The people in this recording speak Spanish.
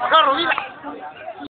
¡Agarro, mira!